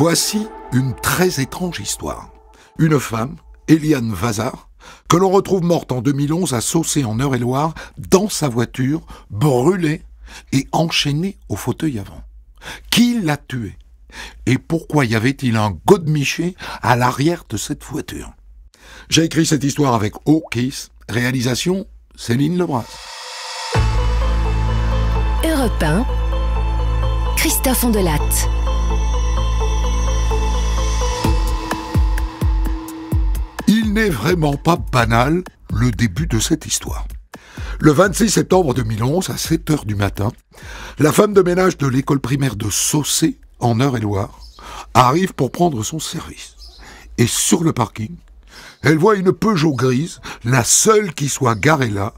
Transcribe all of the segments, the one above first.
Voici une très étrange histoire. Une femme, Eliane Vazar, que l'on retrouve morte en 2011 à Saucé en Eure-et-Loire, dans sa voiture, brûlée et enchaînée au fauteuil avant. Qui l'a tuée? Et pourquoi y avait-il un godemiché à l'arrière de cette voiture? J'ai écrit cette histoire avec O-Kiss, réalisation Céline Lebras. Europe 1, Christophe Ondelatte. N'est vraiment pas banal le début de cette histoire. Le 26 septembre 2011, à 7 heures du matin, la femme de ménage de l'école primaire de Saucé, en Eure-et-Loire, arrive pour prendre son service. Et sur le parking, elle voit une Peugeot grise, la seule qui soit garée là.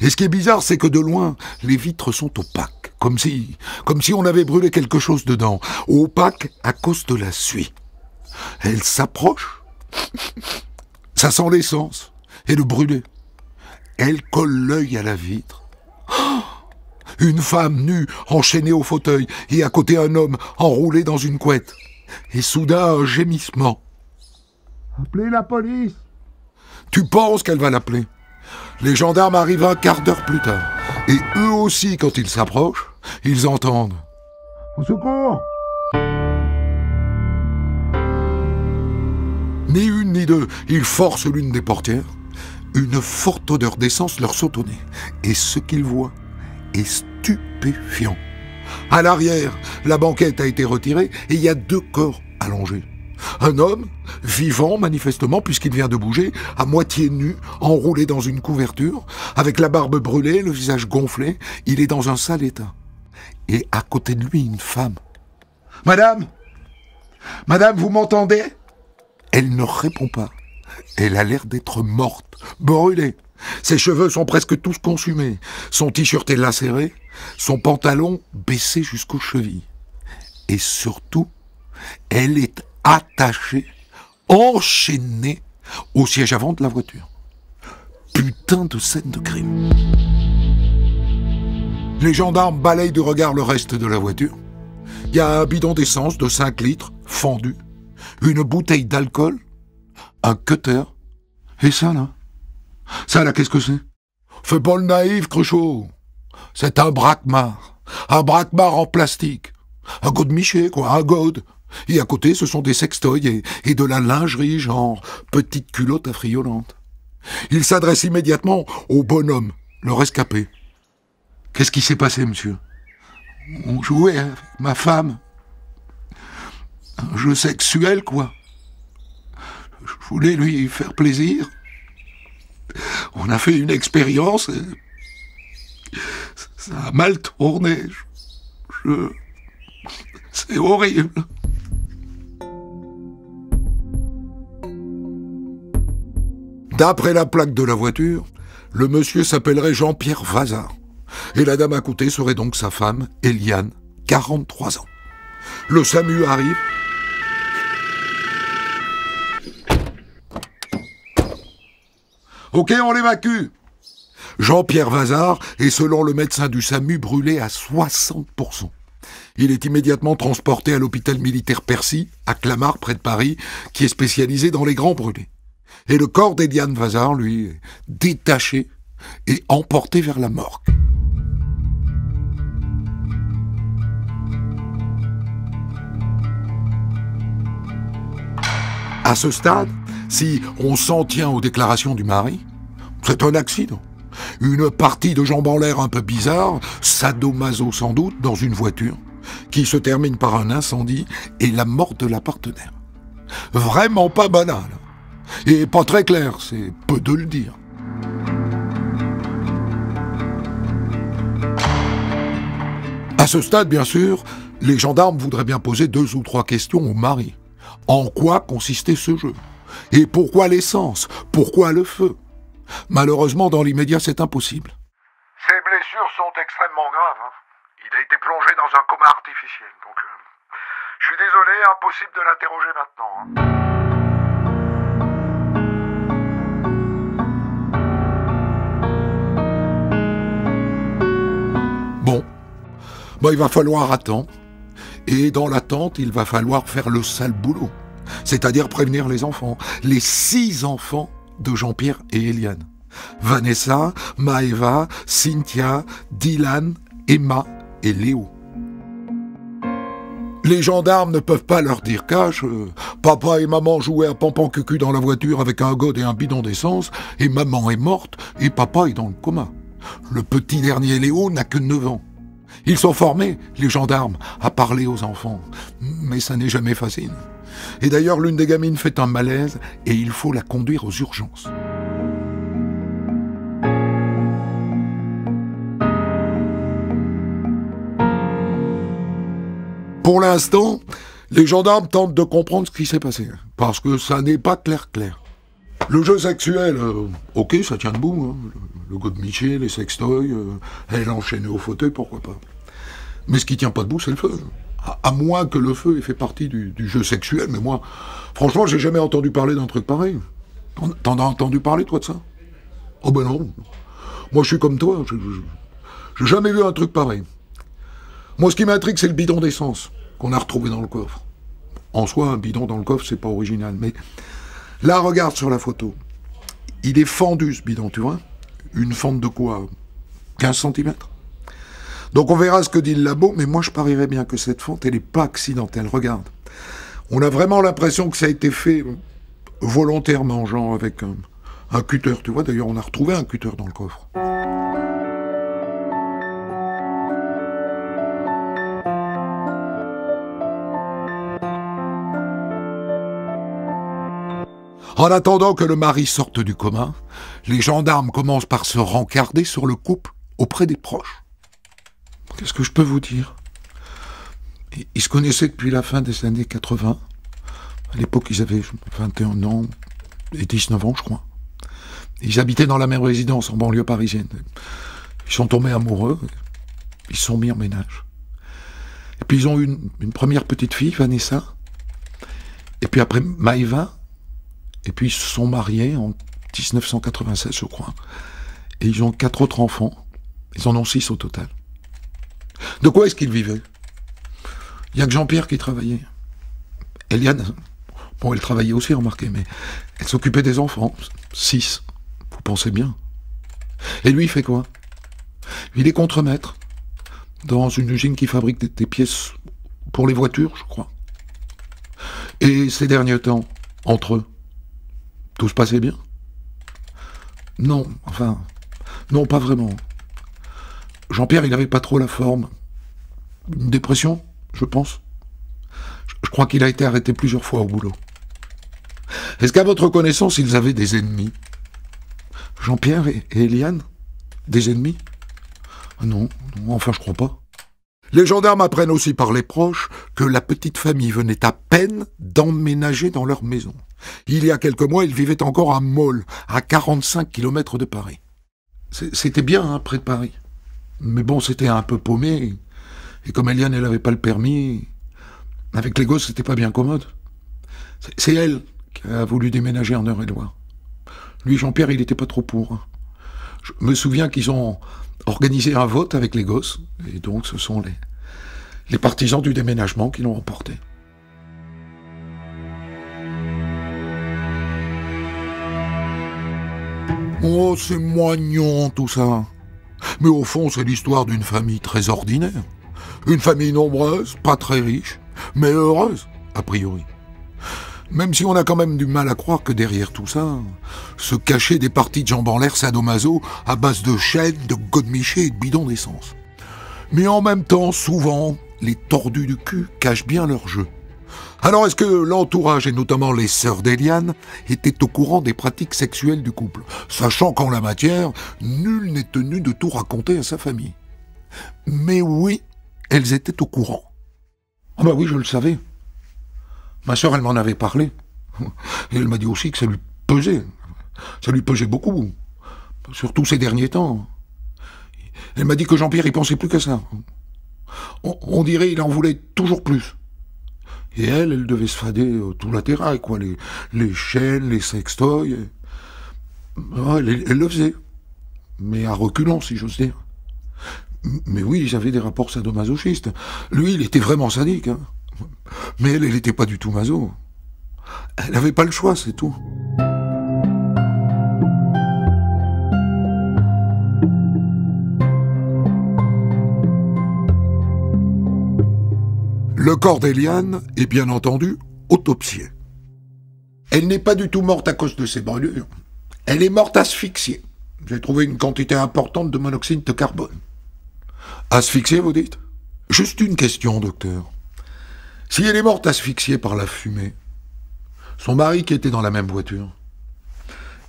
Et ce qui est bizarre, c'est que de loin, les vitres sont opaques, comme si, comme si on avait brûlé quelque chose dedans, opaques à cause de la suie. Elle s'approche ça sent l'essence et le brûlé. Elle colle l'œil à la vitre. Oh une femme nue, enchaînée au fauteuil, et à côté un homme enroulé dans une couette. Et soudain un gémissement. Appelez la police Tu penses qu'elle va l'appeler Les gendarmes arrivent un quart d'heure plus tard. Et eux aussi, quand ils s'approchent, ils entendent. Au secours Ni une ni deux, ils forcent l'une des portières. Une forte odeur d'essence leur saute. Et ce qu'ils voient est stupéfiant. À l'arrière, la banquette a été retirée et il y a deux corps allongés. Un homme, vivant manifestement puisqu'il vient de bouger, à moitié nu, enroulé dans une couverture, avec la barbe brûlée, le visage gonflé, il est dans un sale état. Et à côté de lui, une femme. Madame Madame, vous m'entendez? Elle ne répond pas. Elle a l'air d'être morte, brûlée. Ses cheveux sont presque tous consumés. Son t-shirt est lacéré, son pantalon baissé jusqu'aux chevilles. Et surtout, elle est attachée, enchaînée au siège avant de la voiture. Putain de scène de crime. Les gendarmes balayent du regard le reste de la voiture. Il y a un bidon d'essence de 5 litres, fendu, une bouteille d'alcool, un cutter, et ça là Ça là, qu'est-ce que c'est? Fais pas le naïf, Cruchot C'est un braquemar. Un braquemar en plastique. Un god miché, quoi, un god. Et à côté, ce sont des sextoys et, de la lingerie, genre petite culotte affriolante. Il s'adresse immédiatement au bonhomme, le rescapé. Qu'est-ce qui s'est passé, monsieur? On jouait avec ma femme? Un jeu sexuel, quoi. Je voulais lui faire plaisir. On a fait une expérience. Ça a mal tourné. Je... C'est horrible. D'après la plaque de la voiture, le monsieur s'appellerait Jean-Pierre Vazard. Et la dame à côté serait donc sa femme, Eliane, 43 ans. Le SAMU arrive, Ok, on l'évacue. Jean-Pierre Vazard est, selon le médecin du SAMU, brûlé à 60%. Il est immédiatement transporté à l'hôpital militaire Percy, à Clamart, près de Paris, qui est spécialisé dans les grands brûlés. Et le corps d'Eliane Vazard, lui, est détaché et emporté vers la morgue. À ce stade, si on s'en tient aux déclarations du mari, c'est un accident. Une partie de jambes en l'air un peu bizarre, sadomaso sans doute, dans une voiture, qui se termine par un incendie et la mort de la partenaire. Vraiment pas banal. Et pas très clair, c'est peu de le dire. À ce stade, bien sûr, les gendarmes voudraient bien poser deux ou trois questions au mari. En quoi consistait ce jeu? Et pourquoi l'essence? Pourquoi le feu? Malheureusement, dans l'immédiat, c'est impossible. Ses blessures sont extrêmement graves. Hein. Il a été plongé dans un coma artificiel. Donc, euh, je suis désolé, impossible de l'interroger maintenant. Hein. Bon, bon, il va falloir attendre. Et dans l'attente, il va falloir faire le sale boulot. C'est-à-dire prévenir les enfants. Les six enfants de Jean-Pierre et Eliane. Vanessa, Maeva, Cynthia, Dylan, Emma et Léo. Les gendarmes ne peuvent pas leur dire cache. euh, papa et maman jouaient à pampan cucu dans la voiture avec un god et un bidon d'essence, et maman est morte, et papa est dans le coma. Le petit dernier Léo n'a que 9 ans. Ils sont formés, les gendarmes, à parler aux enfants. Mais ça n'est jamais facile. Et d'ailleurs, l'une des gamines fait un malaise et il faut la conduire aux urgences. Pour l'instant, les gendarmes tentent de comprendre ce qui s'est passé, parce que ça n'est pas clair clair. Le jeu sexuel, euh, ok, ça tient debout, hein. le, le godemiché, les sextoys, euh, elle enchaînée au fauteuil, pourquoi pas. Mais ce qui tient pas debout, c'est le feu. À, moins que le feu ait fait partie du, jeu sexuel, mais moi, franchement, j'ai jamais entendu parler d'un truc pareil. T'en- as entendu parler, toi, de ça? Oh ben non. Moi, je suis comme toi, j'ai jamais vu un truc pareil. Moi, ce qui m'intrigue, c'est le bidon d'essence qu'on a retrouvé dans le coffre. En soi, un bidon dans le coffre, c'est pas original. Mais là, regarde sur la photo. Il est fendu, ce bidon, tu vois Une fente de quoi? 15 cm Donc on verra ce que dit le labo, mais moi je parierais bien que cette fente, elle n'est pas accidentelle. Regarde. On a vraiment l'impression que ça a été fait volontairement, genre avec un, un cutter, tu vois D'ailleurs, on a retrouvé un cutter dans le coffre. En attendant que le mari sorte du coma, les gendarmes commencent par se rencarder sur le couple auprès des proches. Qu'est-ce que je peux vous dire? Ils- se connaissaient depuis la fin des années 80. À l'époque, ils avaient 21 ans et 19 ans, je crois. Ils habitaient dans la même résidence en banlieue parisienne. Ils sont tombés amoureux. Ils sont mis en ménage. Et puis ils ont eu une, une première petite fille, Vanessa. Et puis après, Maïva. Et puis ils se sont mariés en 1996, je crois. Et ils ont quatre autres enfants. Ils en ont six au total. De quoi est-ce qu'ils vivaient? Il y a que Jean-Pierre qui travaillait. Eliane, bon, elle travaillait aussi, remarquez, mais elle s'occupait des enfants. Six. Vous pensez bien. Et lui, il fait quoi? Il est contremaître dans une usine qui fabrique des, des pièces pour les voitures, je crois. Et ces derniers temps, entre eux, tout se passait bien? Non, enfin, non, pas vraiment. Jean-Pierre, il n'avait pas trop la forme. Une dépression, je pense. Je, crois qu'il a été arrêté plusieurs fois au boulot. Est-ce qu'à votre connaissance, ils avaient des ennemis? Jean-Pierre et, Eliane? Des ennemis? Ah Non, enfin, je crois pas. Les gendarmes apprennent aussi par les proches que la petite famille venait à peine d'emménager dans leur maison. Il y a quelques mois, ils vivaient encore à Môle, à 45 km de Paris. C'était bien, hein, près de Paris. Mais bon, c'était un peu paumé. Et comme Eliane, elle n'avait pas le permis, avec les gosses, c'était pas bien commode. C'est- elle qui a voulu déménager en Eure-et-Loire. Lui, Jean-Pierre, il n'était pas trop pour. hein. Je me souviens qu'ils ont organisé un vote avec les gosses, et donc ce sont les, les partisans du déménagement qui l'ont remporté. Oh, c'est moignon tout ça. Mais au fond, c'est l'histoire d'une famille très ordinaire. Une famille nombreuse, pas très riche, mais heureuse, a priori. Même si on a quand même du mal à croire que derrière tout ça, se cachaient des parties de jambes en l'air sadomaso à base de chaînes, de godemichés et de bidons d'essence. Mais en même temps, souvent, les tordus du cul cachent bien leur jeu. Alors est-ce que l'entourage, et notamment les sœurs d'Eliane, étaient au courant des pratiques sexuelles du couple, sachant qu'en la matière, nul n'est tenu de tout raconter à sa famille? Mais oui, elles étaient au courant. Ah bah oui, je le savais. Ma sœur, elle m'en avait parlé. Et elle m'a dit aussi que ça lui pesait. Ça lui pesait beaucoup. Surtout ces derniers temps. Elle m'a dit que Jean-Pierre, il pensait plus que ça. On, dirait il en voulait toujours plus. Et elle, elle devait se fader euh, tout latéral, quoi. Les, chaînes, les sextoys. elle, elle le faisait. Mais à reculons, si j'ose dire. Mais oui, j'avais des rapports sadomasochistes. Lui, il était vraiment sadique. Hein. Mais elle, elle n'était pas du tout maso. Elle n'avait pas le choix, c'est tout. Le corps d'Eliane est bien entendu autopsié. Elle n'est pas du tout morte à cause de ses brûlures. Elle est morte asphyxiée. J'ai trouvé une quantité importante de monoxyde de carbone. Asphyxiée, vous dites? Juste une question, docteur. Si elle est morte asphyxiée par la fumée, son mari qui était dans la même voiture,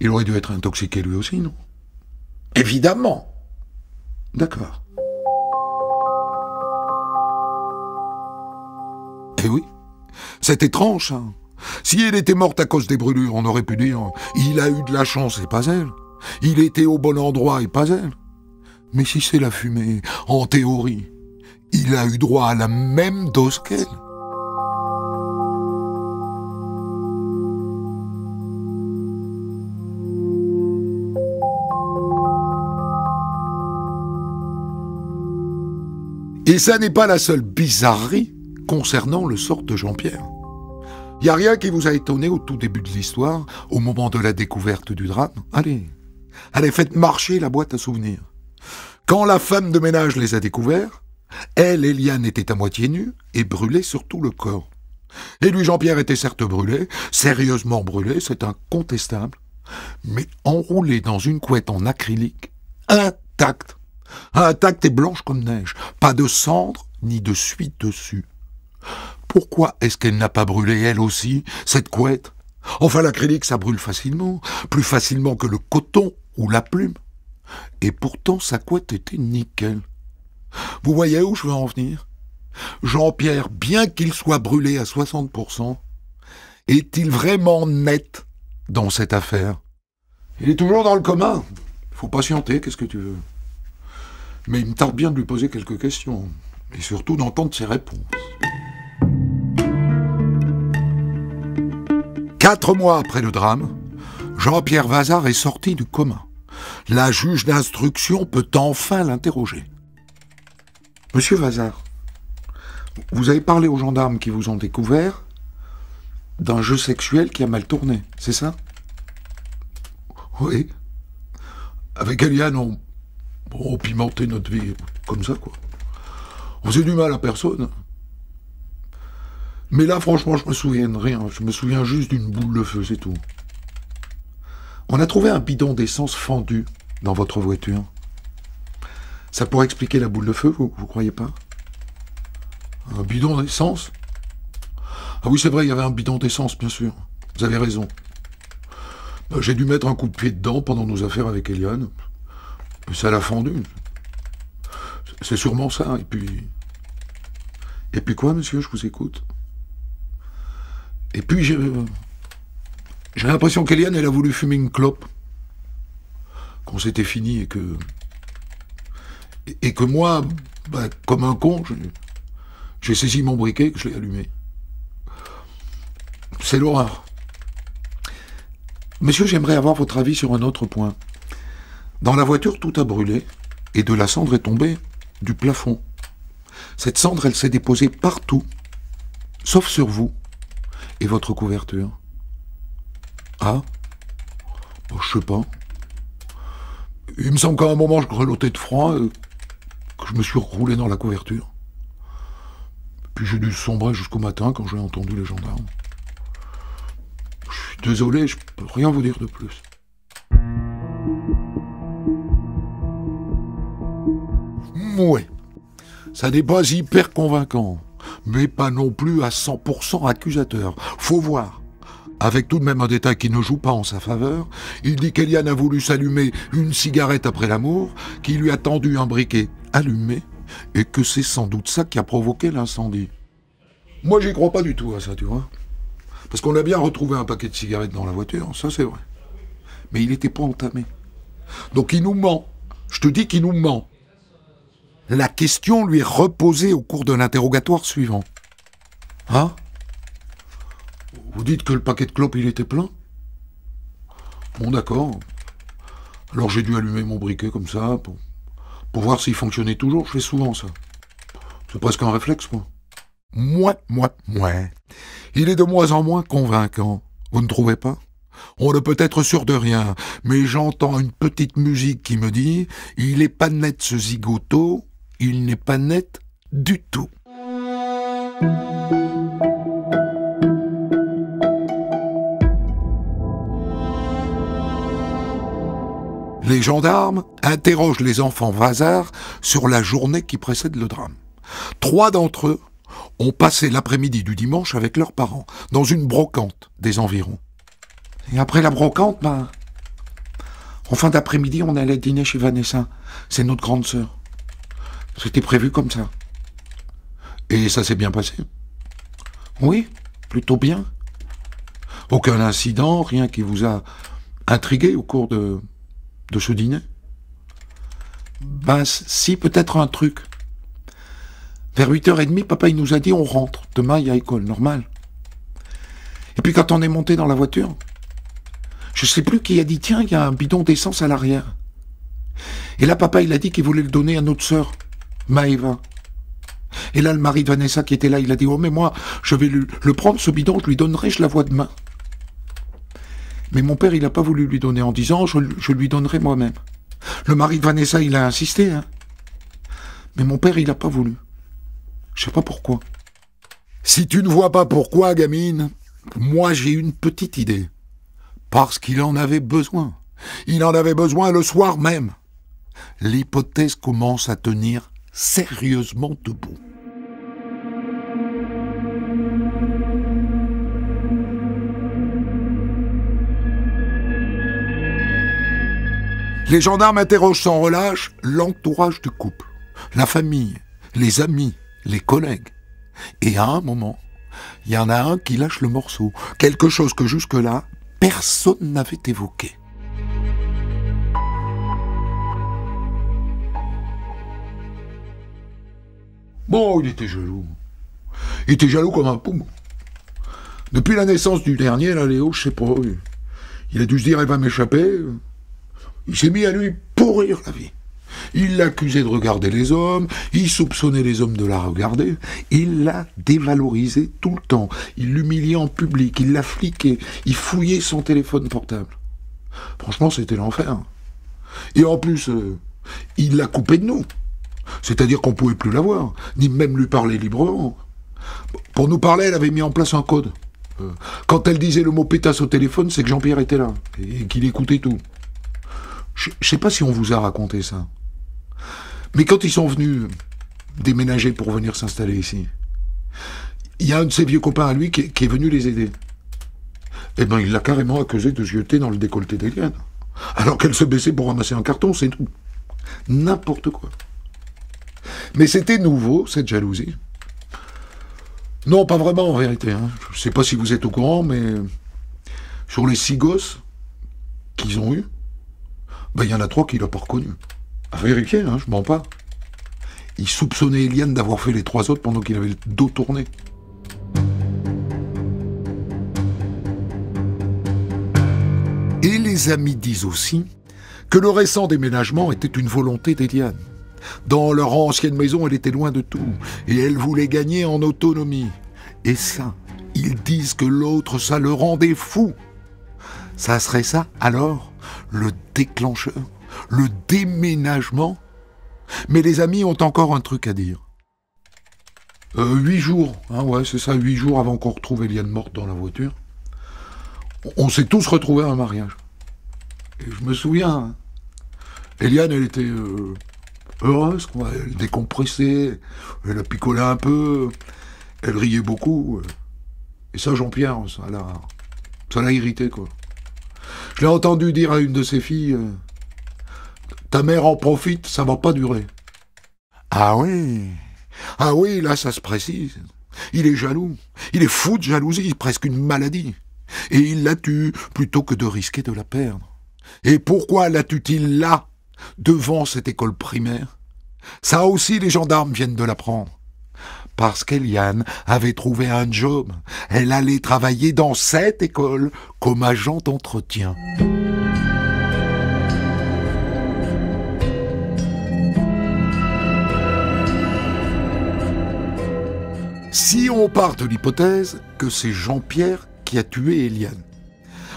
il aurait dû être intoxiqué lui aussi, non? Évidemment. D'accord. Eh oui, c'est étrange, hein. Si elle était morte à cause des brûlures, on aurait pu dire il a eu de la chance et pas elle. Il était au bon endroit et pas elle. Mais si c'est la fumée, en théorie, il a eu droit à la même dose qu'elle. Et ça n'est pas la seule bizarrerie concernant le sort de Jean-Pierre. Il n'y a rien qui vous a étonné au tout début de l'histoire, au moment de la découverte du drame Allez, allez, faites marcher la boîte à souvenirs. Quand la femme de ménage les a découverts, elle, Eliane, était à moitié nue et brûlée sur tout le corps. Et lui, Jean-Pierre, était certes brûlé, sérieusement brûlé, c'est incontestable, mais enroulé dans une couette en acrylique, intacte, intacte et blanche comme neige, pas de cendre ni de suie dessus. Pourquoi est-ce qu'elle n'a pas brûlé elle aussi, cette couette? Enfin, l'acrylique, ça brûle facilement, plus facilement que le coton ou la plume. Et pourtant, sa couette était nickel. Vous voyez où je veux en venir? Jean-Pierre, bien qu'il soit brûlé à 60%, est-il vraiment net dans cette affaire? Il est toujours dans le commun. Faut patienter, qu'est-ce que tu veux? Mais il me tarde bien de lui poser quelques questions, et surtout d'entendre ses réponses. Quatre mois après le drame, Jean-Pierre Vazard est sorti du coma. La juge d'instruction peut enfin l'interroger. Monsieur Vazard, vous avez parlé aux gendarmes qui vous ont découvert d'un jeu sexuel qui a mal tourné, c'est ça? Oui. Avec Eliane, on, on pimentait notre vie comme ça, quoi. On faisait du mal à personne. Mais là, franchement, je me souviens de rien. Je me souviens juste d'une boule de feu, c'est tout. On a trouvé un bidon d'essence fendu dans votre voiture. Ça pourrait expliquer la boule de feu, vous, vous croyez pas? Un bidon d'essence? Ah oui, c'est vrai, il y avait un bidon d'essence, bien sûr. Vous avez raison. Ben, j'ai dû mettre un coup de pied dedans pendant nos affaires avec Eliane. Ça l'a fendu. C'est sûrement ça. Et puis. Et puis quoi, monsieur, je vous écoute? Et puis j'ai l'impression qu'Eliane, elle a voulu fumer une clope. Quand c'était fini et que. Et que moi, bah, comme un con, j'ai saisi mon briquet et que je l'ai allumé. C'est l'horreur. Monsieur, j'aimerais avoir votre avis sur un autre point. Dans la voiture, tout a brûlé et de la cendre est tombée du plafond. Cette cendre, elle s'est déposée partout, sauf sur vous. Et votre couverture? Ah? Bon, Je sais pas. Il me semble qu'à un moment, je grelottais de froid, et que je me suis roulé dans la couverture. Puis j'ai dû sombrer jusqu'au matin quand j'ai entendu les gendarmes. Je suis désolé, je peux rien vous dire de plus. Ouais. Ça n'est pas hyper convaincant mais pas non plus à 100% accusateur. Faut voir. Avec tout de même un détail qui ne joue pas en sa faveur, il dit qu'Eliane a voulu s'allumer une cigarette après l'amour, qu'il lui a tendu un briquet allumé, et que c'est sans doute ça qui a provoqué l'incendie. Moi, j'y crois pas du tout à ça, tu vois. Parce qu'on a bien retrouvé un paquet de cigarettes dans la voiture, ça c'est vrai. Mais il n'était pas entamé. Donc il nous ment. Je te dis qu'il nous ment. La question lui est reposée au cours de l'interrogatoire suivant. Hein? Vous dites que le paquet de clopes, il était plein? Bon, d'accord. Alors j'ai dû allumer mon briquet comme ça, pour, Pour voir s'il fonctionnait toujours, je fais souvent ça. C'est presque un réflexe, moi. Moi, moi, moi. Il est de moins en moins convaincant. Vous ne trouvez pas? On ne peut être sûr de rien, mais j'entends une petite musique qui me dit Il n'est pas net ce zigoto, il n'est pas net du tout. Les gendarmes interrogent les enfants Vazar sur la journée qui précède le drame. Trois d'entre eux ont passé l'après-midi du dimanche avec leurs parents, dans une brocante des environs. Et après la brocante, ben, en fin d'après-midi, on allait dîner chez Vanessa. C'est notre grande sœur. C'était prévu comme ça. Et ça s'est bien passé. Oui, plutôt bien. Aucun incident, rien qui vous a intrigué au cours de, de ce dîner Ben si, peut-être un truc. Vers 8h30, papa il nous a dit on rentre. Demain, il y a école, normal. Et puis quand on est monté dans la voiture, je sais plus qui a dit tiens, il y a un bidon d'essence à l'arrière. Et là, papa il a dit qu'il voulait le donner à notre sœur, Maëva. Et là, le mari de Vanessa qui était là, il a dit oh mais moi, je vais le, prendre ce bidon, je lui donnerai, je la vois demain. Mais mon père, il n'a pas voulu lui donner en disant je, je lui donnerai moi-même. Le mari de Vanessa, il a insisté, hein. Mais mon père, il n'a pas voulu. Je sais pas pourquoi. Si tu ne vois pas pourquoi, gamine, moi j'ai une petite idée. Parce qu'il en avait besoin. Il en avait besoin le soir même. L'hypothèse commence à tenir sérieusement debout. Les gendarmes interrogent sans relâche l'entourage du couple, la famille, les amis, les collègues. Et à un moment, il y en a un qui lâche le morceau, quelque chose que jusque-là, personne n'avait évoqué. Bon, il était jaloux. Il était jaloux comme un poum. Depuis la naissance du dernier, là, Léo, je sais pas, il a dû se dire, il va m'échapper. Il s'est mis à lui pourrir la vie. Il l'accusait de regarder les hommes, il soupçonnait les hommes de la regarder, il l'a dévalorisé tout le temps, il l'humiliait en public, il l'a fliqué, il fouillait son téléphone portable. Franchement, c'était l'enfer. Et en plus, euh, il l'a coupé de nous. C'est-à-dire qu'on pouvait plus la voir, ni même lui parler librement. Pour nous parler, elle avait mis en place un code. Euh, quand elle disait le mot pétasse au téléphone, c'est que Jean-Pierre était là, et qu'il écoutait tout. Je ne sais pas si on vous a raconté ça. Mais quand ils sont venus déménager pour venir s'installer ici, il y a un de ses vieux copains à lui qui, est venu les aider. Eh ben, il l'a carrément accusé de se jeter dans le décolleté d'Eliane. Alors qu'elle se baissait pour ramasser un carton, c'est tout. N'importe quoi. Mais c'était nouveau, cette jalousie. Non, pas vraiment en vérité. Hein. Je ne sais pas si vous êtes au courant, mais sur les six gosses qu'ils ont eus, ben, il y en a trois qui l'ont pas reconnu. À vérifier, hein, je mens pas. Il soupçonnait Eliane d'avoir fait les trois autres pendant qu'il avait le dos tourné. Et les amis disent aussi que le récent déménagement était une volonté d'Eliane. Dans leur ancienne maison, elle était loin de tout, et elle voulait gagner en autonomie. Et ça, ils disent que l'autre, ça le rendait fou. Ça serait ça, alors, le déclencheur, le déménagement? Mais les amis ont encore un truc à dire. Euh, huit jours, hein, ouais, c'est ça, huit jours avant qu'on retrouve Eliane morte dans la voiture. On s'est tous retrouvés à un mariage. Et je me souviens, hein, Eliane, elle était euh, heureuse, quoi. Elle décompressait, elle a picolé un peu, elle riait beaucoup. Et ça, Jean-Pierre, ça l'a, ça l'a irrité, quoi. Je l'ai entendu dire à une de ses filles Ta mère en profite, ça va pas durer. Ah oui Ah oui, là ça se précise. Il est jaloux. Il est fou de jalousie, presque une maladie. Et il la tue plutôt que de risquer de la perdre. Et pourquoi la tue-t-il là, devant cette école primaire. Ça aussi, les gendarmes viennent de l'apprendre. Parce qu'Eliane avait trouvé un job. Elle allait travailler dans cette école comme agent d'entretien. Si on part de l'hypothèse que c'est Jean-Pierre qui a tué Eliane.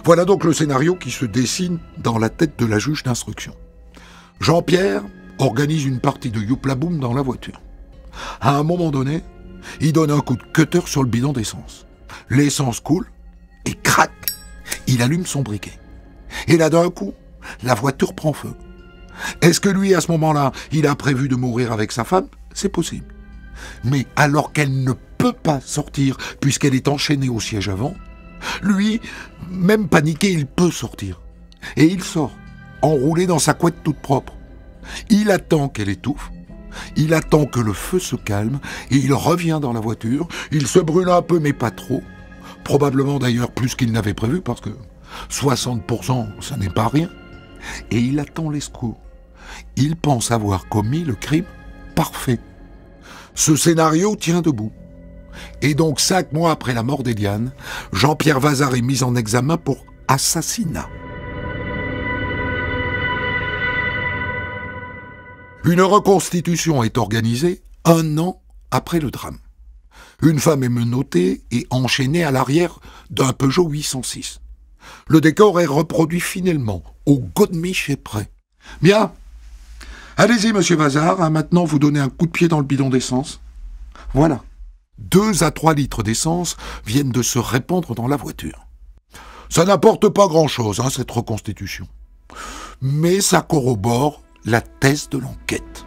Voilà donc le scénario qui se dessine dans la tête de la juge d'instruction. Jean-Pierre organise une partie de Youplaboum dans la voiture. À un moment donné, il donne un coup de cutter sur le bidon d'essence. L'essence coule et crac, il allume son briquet. Et là d'un coup, la voiture prend feu. Est-ce que lui, à ce moment-là, il a prévu de mourir avec sa femme? C'est possible. Mais alors qu'elle ne peut pas sortir puisqu'elle est enchaînée au siège avant, lui, même paniqué, il peut sortir. Et il sort, enroulé dans sa couette toute propre. Il attend qu'elle étouffe, il attend que le feu se calme, et il revient dans la voiture, il se brûle un peu mais pas trop, probablement d'ailleurs plus qu'il n'avait prévu parce que 60% ça n'est pas rien, et il attend l'escroc. Il pense avoir commis le crime parfait. Ce scénario tient debout. Et donc, cinq mois après la mort d'Eliane, Jean-Pierre Vazard est mis en examen pour assassinat. Une reconstitution est organisée un an après le drame. Une femme est menottée et enchaînée à l'arrière d'un Peugeot 806. Le décor est reproduit finalement, au godemiche près. Bien. Allez-y, monsieur Vazard, à maintenant vous donner un coup de pied dans le bidon d'essence. Voilà. Deux à trois litres d'essence viennent de se répandre dans la voiture. Ça n'apporte pas grand-chose, hein, cette reconstitution. Mais ça corrobore la thèse de l'enquête.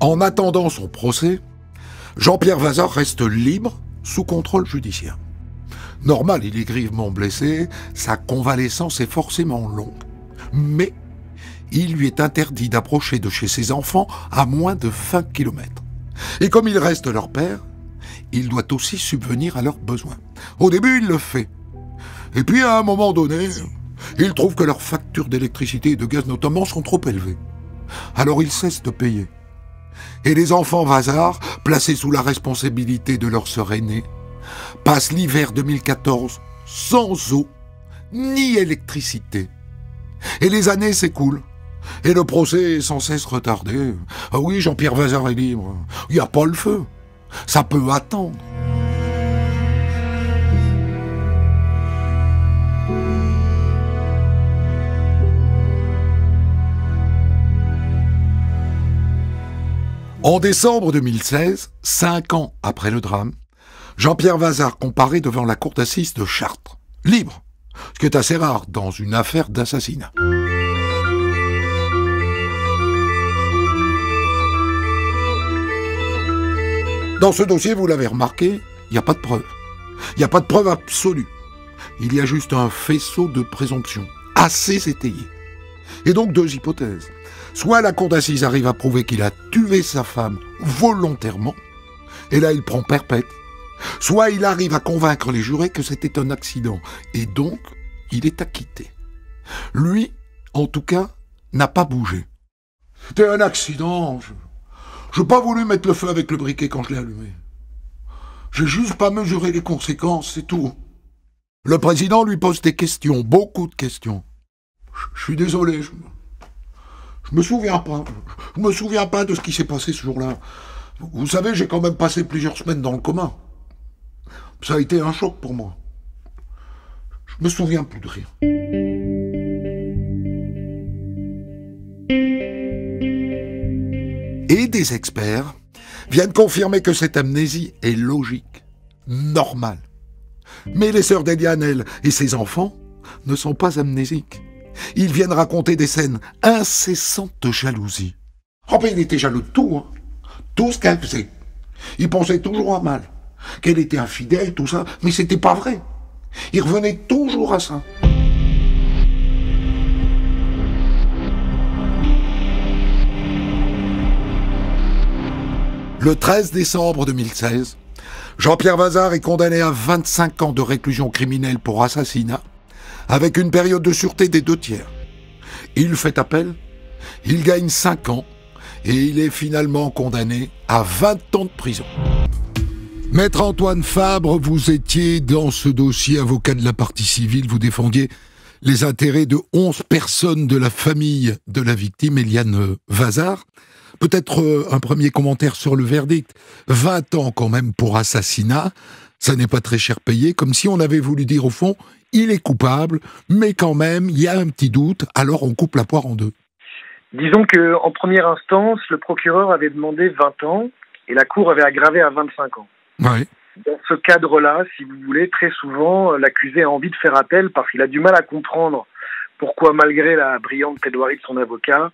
En attendant son procès, Jean-Pierre Vazard reste libre sous contrôle judiciaire. Normal, il est grièvement blessé, sa convalescence est forcément longue. Mais il lui est interdit d'approcher de chez ses enfants à moins de 20 km. Et comme il reste leur père, il doit aussi subvenir à leurs besoins. Au début, il le fait. Et puis, à un moment donné, il trouve que leurs factures d'électricité et de gaz notamment sont trop élevées. Alors il cesse de payer. Et les enfants Vazar, placés sous la responsabilité de leur sœur aînée, passent l'hiver 2014 sans eau ni électricité. Et les années s'écoulent. Et le procès est sans cesse retardé. Ah oui, Jean-Pierre Vazar est libre. Il n'y a pas le feu. Ça peut attendre. En décembre 2016, cinq ans après le drame, Jean-Pierre Vazard comparaît devant la cour d'assises de Chartres, libre, ce qui est assez rare dans une affaire d'assassinat. Dans ce dossier, vous l'avez remarqué, il n'y a pas de preuve. Il n'y a pas de preuve absolue. Il y a juste un faisceau de présomption, assez étayé. Et donc deux hypothèses. Soit la cour d'assises arrive à prouver qu'il a tué sa femme volontairement, et là il prend perpète. Soit il arrive à convaincre les jurés que c'était un accident, et donc il est acquitté. Lui, en tout cas, n'a pas bougé. C'était un accident. Je n'ai pas voulu mettre le feu avec le briquet quand je l'ai allumé. J'ai juste pas mesuré les conséquences, c'est tout. Le président lui pose des questions, beaucoup de questions. Je suis désolé, je, je me souviens pas. Je me souviens pas de ce qui s'est passé ce jour-là. Vous savez, j'ai quand même passé plusieurs semaines dans le coma. Ça a été un choc pour moi. Je me souviens plus de rien. Et des experts viennent confirmer que cette amnésie est logique, normale. Mais les sœurs d'Eliane, elles, et ses enfants ne sont pas amnésiques. Ils viennent raconter des scènes incessantes de jalousie. Oh ben il était jaloux de tout, hein. Tout ce qu'elle faisait. Il pensait toujours à mal. Qu'elle était infidèle, tout ça. Mais c'était pas vrai. Il revenait toujours à ça. Le 13 décembre 2016, Jean-Pierre Vazard est condamné à 25 ans de réclusion criminelle pour assassinat avec une période de sûreté des deux tiers. Il fait appel, il gagne 5 ans et il est finalement condamné à 20 ans de prison. Maître Antoine Fabre, vous étiez dans ce dossier avocat de la partie civile, vous défendiez les intérêts de 11 personnes de la famille de la victime, Eliane Vazar. Peut-être euh, un premier commentaire sur le verdict. 20 ans quand même pour assassinat, ça n'est pas très cher payé, comme si on avait voulu dire au fond, il est coupable, mais quand même, il y a un petit doute, alors on coupe la poire en deux. Disons que en première instance, le procureur avait demandé 20 ans et la Cour avait aggravé à 25 ans. Dans ce cadre-là, si vous voulez, très souvent, l'accusé a envie de faire appel parce qu'il a du mal à comprendre pourquoi, malgré la brillante plaidoirie de son avocat,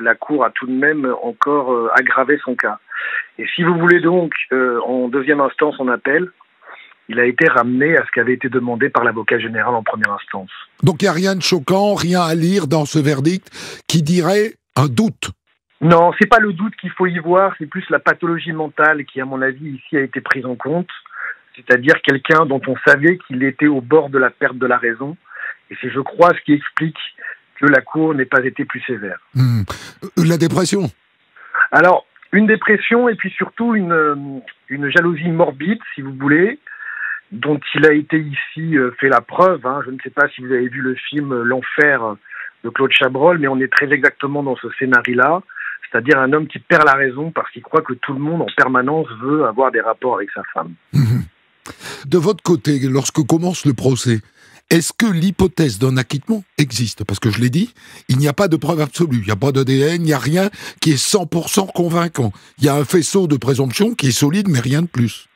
la Cour a tout de même encore euh, aggravé son cas. Et si vous voulez donc, euh, en deuxième instance, on appelle, il a été ramené à ce qui avait été demandé par l'avocat général en première instance. Donc il n'y a rien de choquant, rien à lire dans ce verdict qui dirait un doute? Non, c'est pas le doute qu'il faut y voir, c'est plus la pathologie mentale qui, à mon avis, ici a été prise en compte. C'est-à-dire quelqu'un dont on savait qu'il était au bord de la perte de la raison. Et c'est, je crois, ce qui explique la Cour n'ait pas été plus sévère. Hmm. La dépression Alors, une dépression et puis surtout une, une jalousie morbide, si vous voulez, dont il a été ici euh, fait la preuve. Hein. Je ne sais pas si vous avez vu le film L'Enfer de Claude Chabrol, mais on est très exactement dans ce scénario-là, c'est-à-dire un homme qui perd la raison parce qu'il croit que tout le monde en permanence veut avoir des rapports avec sa femme. Mhm. De votre côté, lorsque commence le procès, est-ce que l'hypothèse d'un acquittement existe? Parce que je l'ai dit, il n'y a pas de preuve absolue, il n'y a pas d'ADN, il n'y a rien qui est 100% convaincant. Il y a un faisceau de présomption qui est solide, mais rien de plus.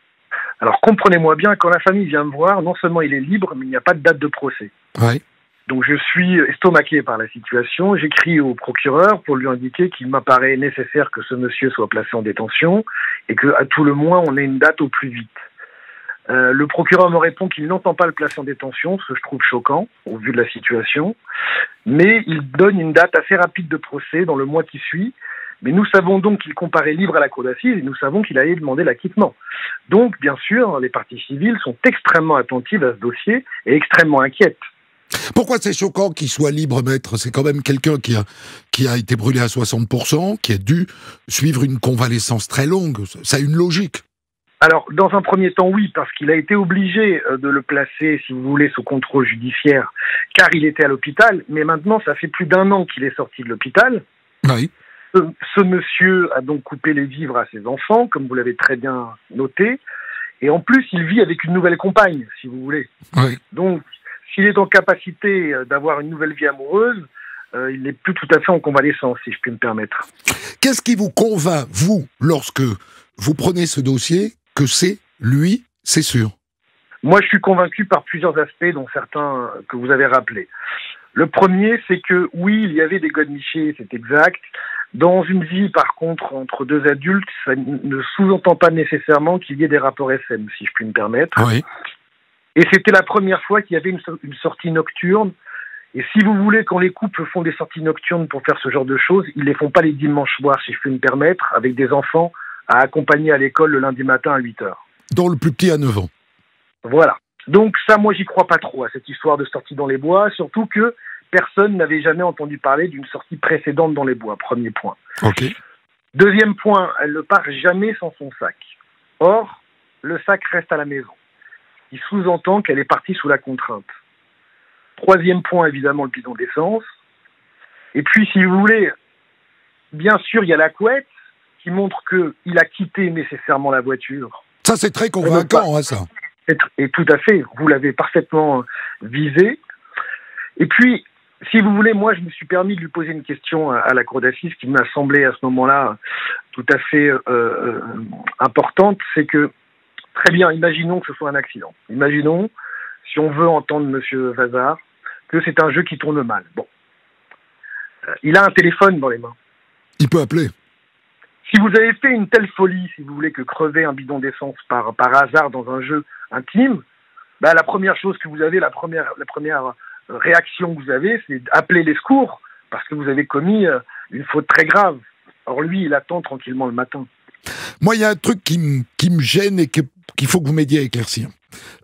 Alors comprenez-moi bien, quand la famille vient me voir, non seulement il est libre, mais il n'y a pas de date de procès. Ouais. Donc je suis estomaqué par la situation. J'écris au procureur pour lui indiquer qu'il m'apparaît nécessaire que ce monsieur soit placé en détention et que à tout le moins on ait une date au plus vite. Euh, le procureur me répond qu'il n'entend pas le placer en détention, ce que je trouve choquant au vu de la situation, mais il donne une date assez rapide de procès dans le mois qui suit. Mais nous savons donc qu'il comparait libre à la cour d'assises et nous savons qu'il allait demander l'acquittement. Donc, bien sûr, les parties civiles sont extrêmement attentives à ce dossier et extrêmement inquiètes. Pourquoi c'est choquant qu'il soit libre, maître? C'est quand même quelqu'un qui a, qui a été brûlé à 60%, qui a dû suivre une convalescence très longue. Ça a une logique. Alors, dans un premier temps, oui, parce qu'il a été obligé euh, de le placer, si vous voulez, sous contrôle judiciaire, car il était à l'hôpital. Mais maintenant, ça fait plus d'un an qu'il est sorti de l'hôpital. Oui. Ce, ce, monsieur a donc coupé les vivres à ses enfants, comme vous l'avez très bien noté. Et en plus, il vit avec une nouvelle compagne, si vous voulez. Oui. Donc, s'il est en capacité euh, d'avoir une nouvelle vie amoureuse, euh, il n'est plus tout à fait en convalescence, si je puis me permettre. Qu'est-ce qui vous convainc, vous, lorsque vous prenez ce dossier, que c'est lui, c'est sûr Moi, je suis convaincu par plusieurs aspects, dont certains que vous avez rappelés. Le premier, c'est que oui, il y avait des godemichés, c'est exact. Dans une vie, par contre, entre deux adultes, ça ne sous-entend pas nécessairement qu'il y ait des rapports SM, si je puis me permettre. Oui. Et c'était la première fois qu'il y avait une, une, sortie nocturne. Et si vous voulez, quand les couples font des sorties nocturnes pour faire ce genre de choses, ils les font pas les dimanches soirs, si je puis me permettre, avec des enfants à accompagner à l'école le lundi matin à 8 heures. Dont le plus petit à 9 ans. Voilà. Donc ça, moi, j'y crois pas trop à cette histoire de sortie dans les bois, surtout que personne n'avait jamais entendu parler d'une sortie précédente dans les bois, premier point. Ok. Deuxième point, elle ne part jamais sans son sac. Or, le sac reste à la maison. Il sous-entend qu'elle est partie sous la contrainte. Troisième point, évidemment, le bidon d'essence. Et puis, si vous voulez, bien sûr, il y a la couette qui montre qu'il a quitté nécessairement la voiture. Ça, c'est très convaincant, hein, ça. Et, tout à fait, vous l'avez parfaitement visé. Et puis, si vous voulez, moi, je me suis permis de lui poser une question à, la cour d'assises qui m'a semblé à ce moment-là tout à fait euh, importante. C'est que, très bien, imaginons que ce soit un accident. Imaginons, si on veut entendre M. Vazar, que c'est un jeu qui tourne mal. Bon. Euh, il a un téléphone dans les mains. Il peut appeler. Si vous avez fait une telle folie, si vous voulez, que crever un bidon d'essence par, par hasard dans un jeu intime, bah, la première chose que vous avez, la première, la première réaction que vous avez, c'est d'appeler les secours parce que vous avez commis une faute très grave. Or, lui, il attend tranquillement le matin. Moi, il y a un truc qui, me gêne et qu'il qu faut que vous m'aidiez à éclaircir.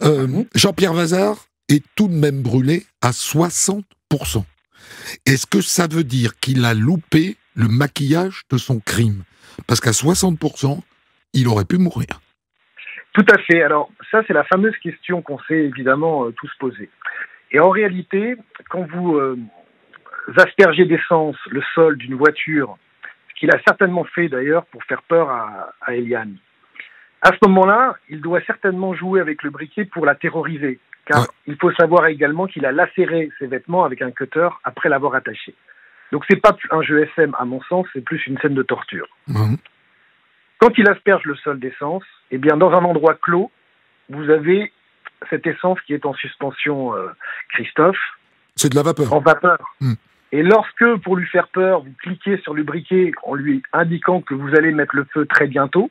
Euh, mmh. Jean-Pierre Vazard est tout de même brûlé à 60%. Est-ce que ça veut dire qu'il a loupé le maquillage de son crime? Parce qu'à 60%, il aurait pu mourir. Tout à fait. Alors, ça, c'est la fameuse question qu'on sait évidemment euh, tous poser. Et en réalité, quand vous euh, aspergez d'essence le sol d'une voiture, ce qu'il a certainement fait d'ailleurs pour faire peur à, à Eliane, à ce moment-là, il doit certainement jouer avec le briquet pour la terroriser. Car Ouais. il faut savoir également qu'il a lacéré ses vêtements avec un cutter après l'avoir attaché. Donc c'est pas un jeu SM à mon sens, c'est plus une scène de torture. Quand il asperge le sol d'essence, eh bien dans un endroit clos, vous avez cette essence qui est en suspension, euh, Christophe, C'est de la vapeur. en vapeur. Hmm. Et lorsque, pour lui faire peur, vous cliquez sur le briquet en lui indiquant que vous allez mettre le feu très bientôt,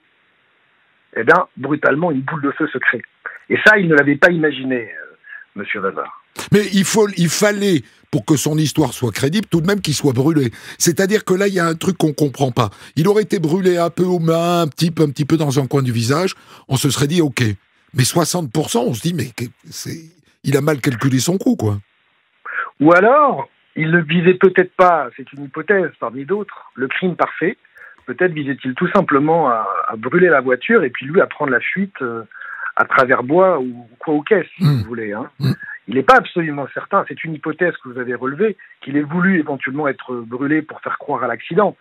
eh bien, brutalement, une boule de feu se crée. Et ça, il ne l'avait pas imaginé, euh, Monsieur Vazar. Mais il, faut, il fallait, pour que son histoire soit crédible, tout de même qu'il soit brûlé. C'est-à-dire que là, il y a un truc qu'on comprend pas. Il aurait été brûlé un peu aux mains, un petit peu, un petit peu dans un coin du visage. On se serait dit, OK. Mais 60%, on se dit, mais c'est, il a mal calculé son coup, quoi. Ou alors, il ne visait peut-être pas, c'est une hypothèse parmi d'autres, le crime parfait. Peut-être visait-il tout simplement à, à brûler la voiture et puis lui à prendre la fuite euh, à travers bois ou quoi au caisse, si Mm. vous voulez. Hein. Mm. Il n'est pas absolument certain, c'est une hypothèse que vous avez relevée, qu'il ait voulu éventuellement être brûlé pour faire croire à l'accident.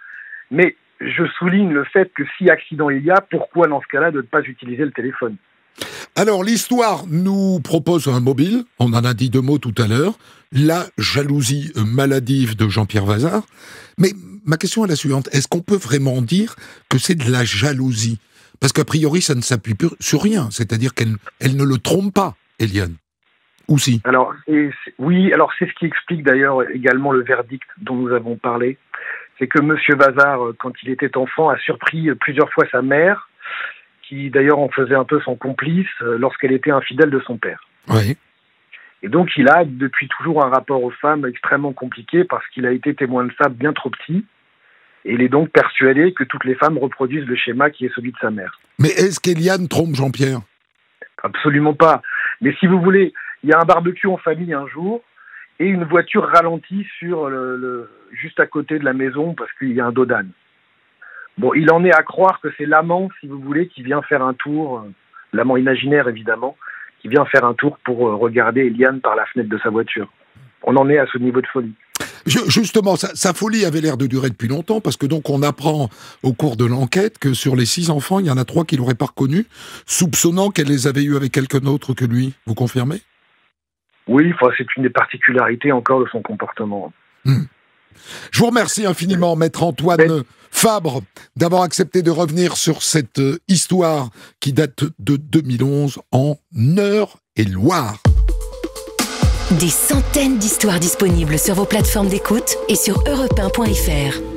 Mais je souligne le fait que si accident il y a, pourquoi dans ce cas-là de ne pas utiliser le téléphone? Alors, l'histoire nous propose un mobile. On en a dit deux mots tout à l'heure. La jalousie maladive de Jean-Pierre Vazard. Mais ma question est la suivante. Est-ce qu'on peut vraiment dire que c'est de la jalousie? Parce qu'a priori, ça ne s'appuie sur rien. C'est-à-dire qu'elle elle ne le trompe pas, Eliane. Alors, et oui, alors c'est ce qui explique d'ailleurs également le verdict dont nous avons parlé. C'est que Monsieur Vazar, euh, quand il était enfant, a surpris euh, plusieurs fois sa mère, qui d'ailleurs en faisait un peu son complice euh, lorsqu'elle était infidèle de son père. Oui. Et donc, il a depuis toujours un rapport aux femmes extrêmement compliqué parce qu'il a été témoin de ça bien trop petit. Et il est donc persuadé que toutes les femmes reproduisent le schéma qui est celui de sa mère. Mais est-ce qu'Eliane trompe Jean-Pierre? Absolument pas. Mais si vous voulez, il y a un barbecue en famille un jour et une voiture ralentit sur juste à côté de la maison parce qu'il y a un dos d'âne. Bon, il en est à croire que c'est l'amant, si vous voulez, qui vient faire un tour, euh, l'amant imaginaire évidemment, qui vient faire un tour pour euh, regarder Eliane par la fenêtre de sa voiture. On en est à ce niveau de folie. Ju- Justement, sa, folie avait l'air de durer depuis longtemps, parce que donc on apprend au cours de l'enquête que sur les six enfants, il y en a trois qui l'auraient pas reconnu, soupçonnant qu'elle les avait eus avec quelqu'un d'autre que lui. Vous confirmez? Oui, enfin, c'est une des particularités encore de son comportement. Je vous remercie infiniment, maître Antoine Fabre, d'avoir accepté de revenir sur cette euh, histoire qui date de 2011 en Heure et Loire. Des centaines d'histoires disponibles sur vos plateformes d'écoute et sur europe1.fr.